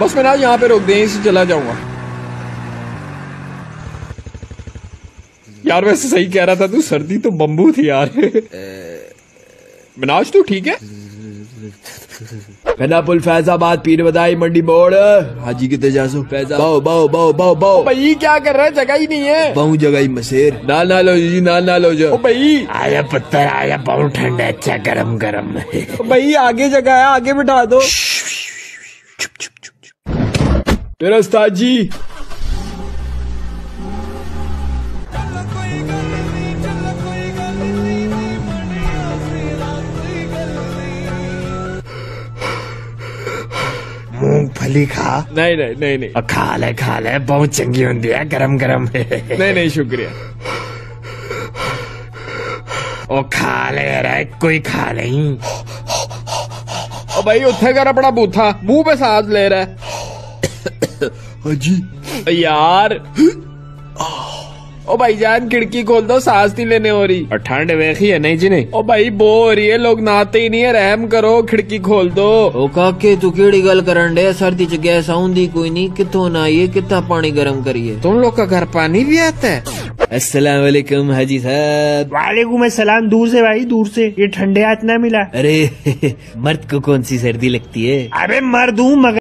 बस मैं ना यहाँ पे रोक दें इसे चला जाऊँगा। यार वैसे सही कह रहा था तू सर्दी तो बम्बू थी यार। मिनाज तू ठीक है? पेनापुल फैजाबाद पीर बदाई मंडी मोड़। हाजी कितने जासो फैजा बाओ बाओ बाओ बाओ बाओ भाई क्या कर रहा है? जगह ही नहीं है। बाऊ जगह ही मसेर नाल ना लो जी नाल ना लो जो भाई। आया पत्थर आया बहुत ठंडा अच्छा गरम गरम ओ भाई आगे जगह है आगे बिठा दो। मेरा उस्ताद जी मूंगफली खा। नहीं नहीं नहीं नहीं। खा ले खा ले बहुत चंगी होती है गरम गरम। नहीं नहीं शुक्रिया। ओ खा ले रे कोई खा नहीं। ओ भाई उत्थे कर अपना बूथा मुँह पे सांस ले रहा है हाजी यार। ओ भाईजान खिड़की खोल दो सांस नहीं लेने हो रही और ठंड वेखी है नहीं जी नहीं ओ भाई बो हो रही है लोग नहाते ही नहीं है रहम करो खिड़की खोल दो। ओ काके तू केड़ी गल करन डे? सर्दी च गैस आउंदी कोई नहीं किथों ना आइए कितना पानी गर्म करिए? तुम लोग का घर पानी भी आता है अस्सलाम वालेकुम हाजी साहब। वालेकुम सलाम दूर से भाई दूर से। ये ठंडे हाथ ना मिला। अरे मर्द को कौन सी सर्दी लगती है? अरे मर्द हूँ मगर